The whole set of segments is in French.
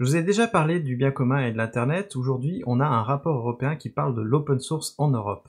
Je vous ai déjà parlé du bien commun et de l'Internet. Aujourd'hui, on a un rapport européen qui parle de l'open source en Europe.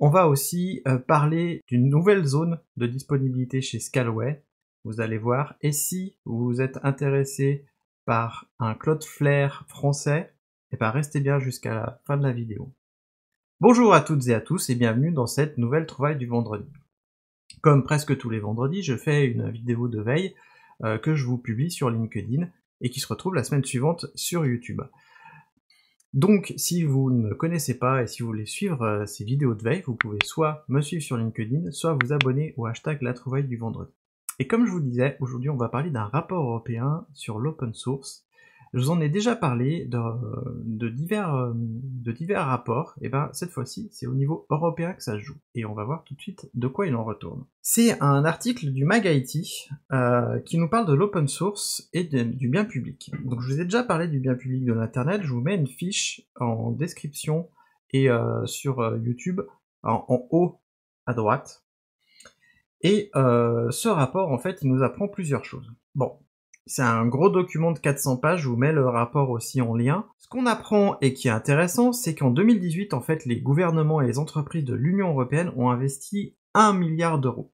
On va aussi euh, parler d'une nouvelle zone de disponibilité chez Scalway. Vous allez voir. Et si vous êtes intéressé par un Cloudflare français, et eh bien restez bien jusqu'à la fin de la vidéo. Bonjour à toutes et à tous et bienvenue dans cette nouvelle trouvaille du vendredi. Comme presque tous les vendredis, je fais une vidéo de veille euh, que je vous publie sur LinkedIn et qui se retrouve la semaine suivante sur YouTube. Donc, si vous ne connaissez pas et si vous voulez suivre euh, ces vidéos de veille, vous pouvez soit me suivre sur LinkedIn, soit vous abonner au hashtag la trouvaille du vendredi. Et comme je vous disais, aujourd'hui on va parler d'un rapport européen sur l'open source je vous en ai déjà parlé de, divers, euh, de divers rapports, et ben cette fois-ci c'est au niveau européen que ça se joue, et on va voir tout de suite de quoi il en retourne. C'est un article du MagIT euh, qui nous parle de l'open source et du bien public. Donc je vous ai déjà parlé du bien public de l'internet, je vous mets une fiche en description et euh, sur YouTube en, en, haut à droite. Et ce rapport en fait il nous apprend plusieurs choses. Bon, c'est un gros document de 400 pages, je vous mets le rapport aussi en lien. Ce qu'on apprend et qui est intéressant, c'est qu'en 2018, en fait, les gouvernements et les entreprises de l'Union Européenne ont investi 1 milliard d'euros.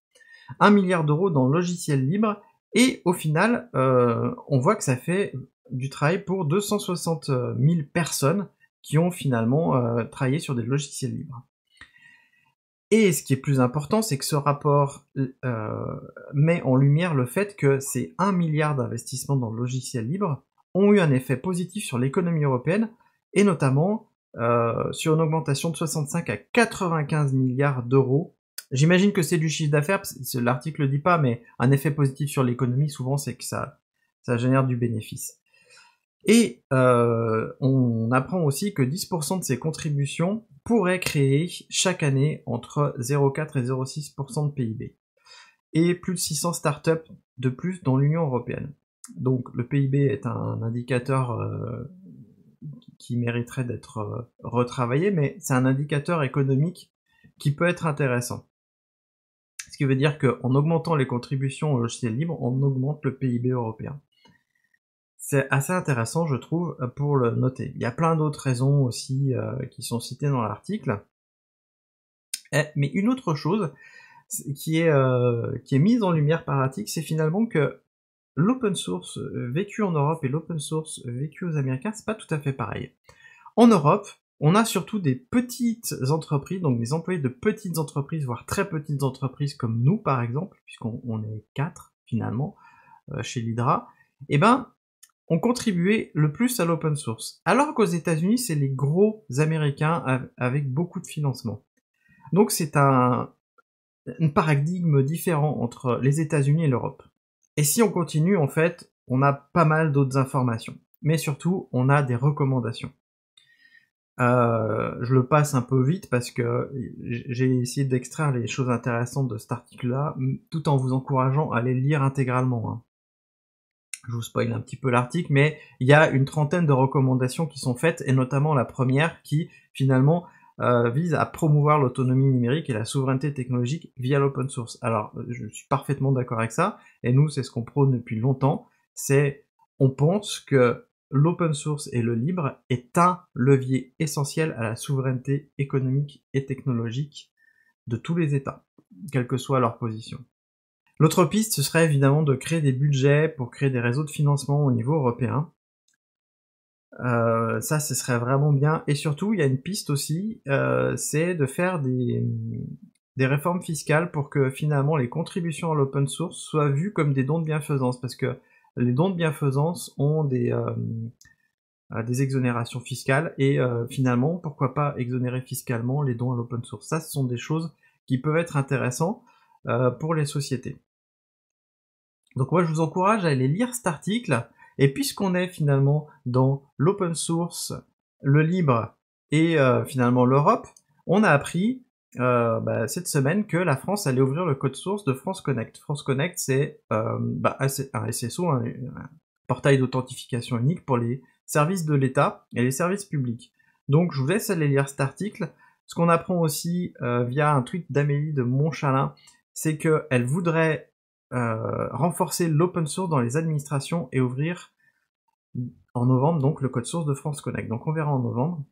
1 milliard d'euros dans le logiciel libre, et au final, euh, on voit que ça fait du travail pour 260 000 personnes qui ont finalement euh, travaillé sur des logiciels libres. Et ce qui est plus important, c'est que ce rapport euh, met en lumière le fait que ces 1 milliard d'investissements dans le logiciel libre ont eu un effet positif sur l'économie européenne, et notamment euh, sur une augmentation de 65 à 95 milliards d'euros. J'imagine que c'est du chiffre d'affaires, l'article ne dit pas, mais un effet positif sur l'économie, souvent, c'est que ça, ça génère du bénéfice. Et euh, on apprend aussi que 10% de ces contributions pourraient créer chaque année entre 0,4 et 0,6% de PIB. Et plus de 600 startups de plus dans l'Union européenne. Donc le PIB est un indicateur euh, qui mériterait d'être euh, retravaillé, mais c'est un indicateur économique qui peut être intéressant. Ce qui veut dire qu'en augmentant les contributions au logiciel libre, on augmente le PIB européen. C'est assez intéressant, je trouve, pour le noter. Il y a plein d'autres raisons aussi euh, qui sont citées dans l'article. Eh, mais une autre chose qui est, euh, qui est mise en lumière par l'article, c'est finalement que l'open source vécu en Europe et l'open source vécu aux Américains, c'est pas tout à fait pareil. En Europe, on a surtout des petites entreprises, donc des employés de petites entreprises, voire très petites entreprises comme nous par exemple, puisqu'on est quatre finalement euh, chez l'Hydra. Et eh ben, ont contribué le plus à l'open source. Alors qu'aux États-Unis, c'est les gros Américains avec beaucoup de financement. Donc c'est un, paradigme différent entre les États-Unis et l'Europe. Et si on continue, en fait, on a pas mal d'autres informations. Mais surtout, on a des recommandations. Euh, je le passe un peu vite parce que j'ai essayé d'extraire les choses intéressantes de cet article-là, tout en vous encourageant à les lire intégralement. Hein je vous spoil un petit peu l'article, mais il y a une trentaine de recommandations qui sont faites, et notamment la première qui finalement euh, vise à promouvoir l'autonomie numérique et la souveraineté technologique via l'open source. Alors, je suis parfaitement d'accord avec ça, et nous, c'est ce qu'on prône depuis longtemps, c'est on pense que l'open source et le libre est un levier essentiel à la souveraineté économique et technologique de tous les États, quelle que soit leur position. L'autre piste, ce serait évidemment de créer des budgets pour créer des réseaux de financement au niveau européen. Euh, ça, ce serait vraiment bien. Et surtout, il y a une piste aussi, euh, c'est de faire des, réformes fiscales pour que finalement les contributions à l'open source soient vues comme des dons de bienfaisance, parce que les dons de bienfaisance ont des, euh, des exonérations fiscales, et finalement, pourquoi pas exonérer fiscalement les dons à l'open source. Ça, ce sont des choses qui peuvent être intéressantes pour les sociétés. Donc moi je vous encourage à aller lire cet article, et puisqu'on est finalement dans l'open source, le libre et euh, finalement l'Europe, on a appris euh, bah, cette semaine que la France allait ouvrir le code source de France Connect. France Connect c'est euh, bah, un SSO, un, portail d'authentification unique pour les services de l'État et les services publics. Donc je vous laisse aller lire cet article. Ce qu'on apprend aussi via un tweet d'Amélie de Montchalin, c'est qu'elle voudrait euh, renforcer l'open source dans les administrations et ouvrir en novembre donc le code source de France Connect. Donc on verra en novembre.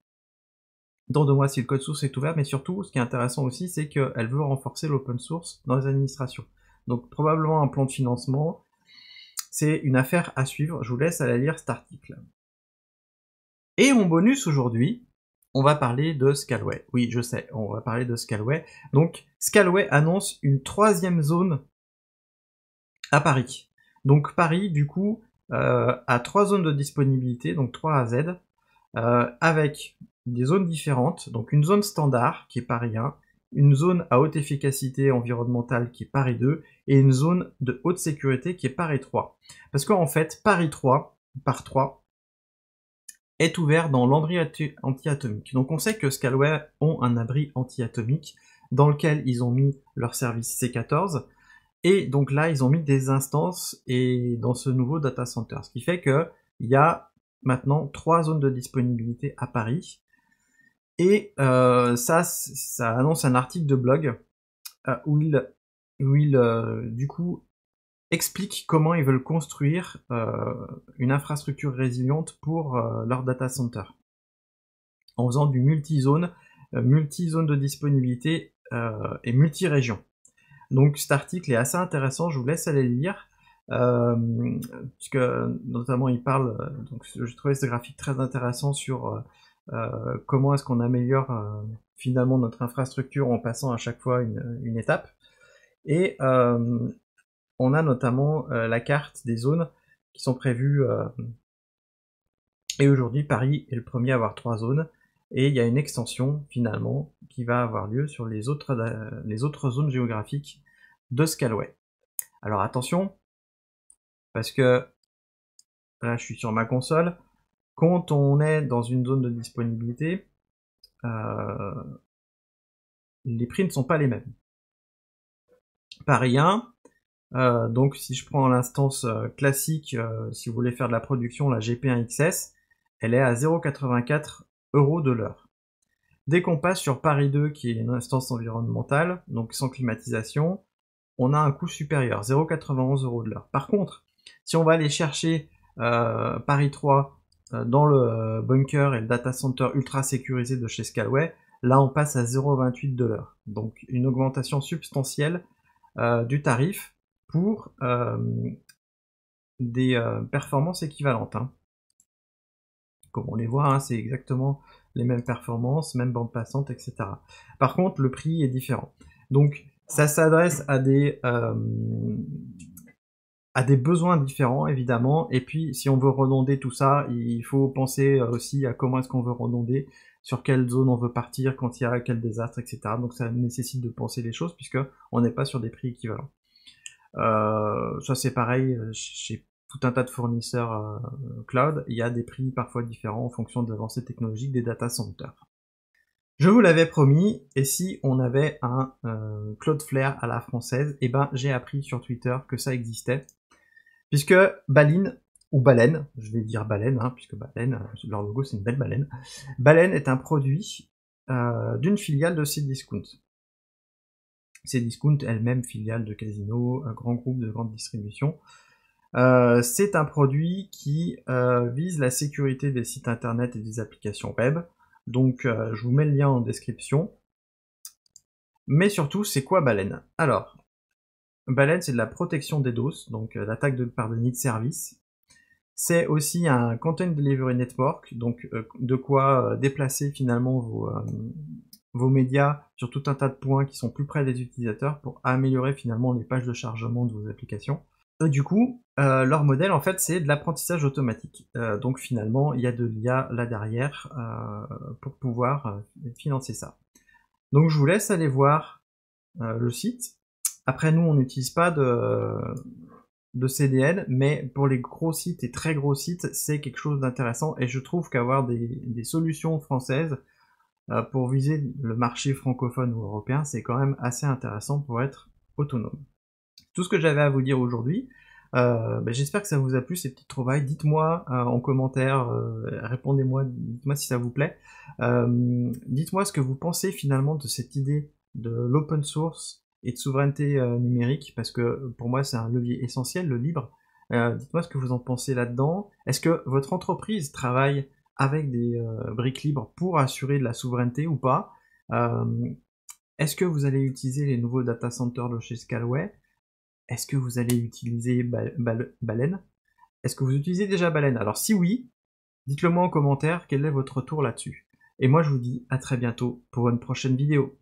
Dans deux mois si le code source est ouvert, mais surtout ce qui est intéressant aussi c'est qu'elle veut renforcer l'open source dans les administrations. Donc probablement un plan de financement. C'est une affaire à suivre. Je vous laisse aller lire cet article. Et en bonus aujourd'hui, on va parler de Scalway. Oui, je sais, on va parler de Scalway. Donc, Scalway annonce une troisième zone Paris. Donc, Paris, du coup, euh, a trois zones de disponibilité, donc 3 à Z, euh, avec des zones différentes. Donc, une zone standard, qui est Paris 1, une zone à haute efficacité environnementale, qui est Paris 2, et une zone de haute sécurité, qui est Paris 3. Parce qu'en fait, Paris 3, par 3, est ouvert dans l'abri anti-atomique. Donc on sait que Scalway ont un abri anti-atomique dans lequel ils ont mis leur service C14 et donc là ils ont mis des instances et dans ce nouveau data center, ce qui fait que il y a maintenant trois zones de disponibilité à Paris et euh, ça ça annonce un article de blog euh, où il où il euh, du coup explique comment ils veulent construire euh, une infrastructure résiliente pour euh, leur data center. En faisant du multi-zone, multi-zone de disponibilité et multi-région. Donc cet article est assez intéressant, je vous laisse aller le lire. puisque notamment il parle, donc j'ai trouvé ce graphique très intéressant sur comment est-ce qu'on améliore finalement notre infrastructure en passant à chaque fois une, une étape. Et on a notamment euh, la carte des zones qui sont prévues. Euh, et aujourd'hui, Paris est le premier à avoir trois zones. Et il y a une extension finalement qui va avoir lieu sur les autres, euh, les autres zones géographiques de Scalway. Alors attention, parce que là je suis sur ma console, quand on est dans une zone de disponibilité, les prix ne sont pas les mêmes. Paris 1, euh, donc si je prends l'instance euh, classique, euh, si vous voulez faire de la production, la GP1XS, elle est à 0,84 euros de l'heure. Dès qu'on passe sur Paris 2, qui est une instance environnementale, donc sans climatisation, on a un coût supérieur, 0,91 euros de l'heure. Par contre, si on va aller chercher Paris 3 dans le bunker et le data center ultra sécurisé de chez Scalway, là on passe à 0,28 de l'heure. Donc une augmentation substantielle du tarif pour euh, des euh, performances équivalentes. Hein. Comme on les voit, hein, c'est exactement les mêmes performances, même bande passante, etc. Par contre, le prix est différent. Donc, ça s'adresse à des euh, à des besoins différents, évidemment. Et puis, si on veut redonder tout ça, il faut penser aussi à comment est-ce qu'on veut redonder, sur quelle zone on veut partir, quand il y a quel désastre, etc. Donc, ça nécessite de penser les choses, puisque on n'est pas sur des prix équivalents. Euh, ça c'est pareil euh, chez tout un tas de fournisseurs euh, cloud, il y a des prix parfois différents en fonction de l'avancée technologique des data centers. Je vous l'avais promis, et si on avait un euh, Cloudflare à la française, eh ben j'ai appris sur Twitter que ça existait, puisque Baline, ou Baleine, je vais dire Baleine, hein, puisque Baleine, leur logo c'est une belle baleine, Baleine est un produit euh, d'une filiale de Cdiscount. Cdiscount, elle-même filiale de Casino, un grand groupe de grande distribution. Euh, c'est un produit qui euh, vise la sécurité des sites internet et des applications web. Donc euh, je vous mets le lien en description. Mais surtout, c'est quoi Baleine? Alors, Baleine, c'est de la protection des DOS, donc l'attaque de, par de service. C'est aussi un Content Delivery Network, donc de quoi déplacer finalement vos, vos médias sur tout un tas de points qui sont plus près des utilisateurs pour améliorer finalement les pages de chargement de vos applications. Et du coup, euh, leur modèle en fait c'est de l'apprentissage automatique. Euh, donc finalement, il y a de l'IA là derrière euh, pour pouvoir financer ça. Donc je vous laisse aller voir le site. Après nous, on n'utilise pas de, de CDN, mais pour les gros sites et très gros sites, c'est quelque chose d'intéressant et je trouve qu'avoir des, solutions françaises euh, pour viser le marché francophone ou européen, c'est quand même assez intéressant pour être autonome. Tout ce que j'avais à vous dire aujourd'hui. Euh, ben, j'espère que ça vous a plu ces petites trouvailles. Dites-moi euh, en commentaire, répondez-moi, dites-moi si ça vous plaît. dites-moi ce que vous pensez finalement de cette idée de l'open source et de souveraineté numérique, parce que pour moi c'est un levier essentiel, le libre. Dites-moi ce que vous en pensez là-dedans. Est-ce que votre entreprise travaille avec des briques libres pour assurer de la souveraineté ou pas? Est-ce que vous allez utiliser les nouveaux data centers de chez Scalway Est-ce que vous allez utiliser Baleine? Est-ce que vous utilisez déjà Baleine? Alors si oui, dites-le moi en commentaire quel est votre retour là-dessus? Et moi je vous dis à très bientôt pour une prochaine vidéo.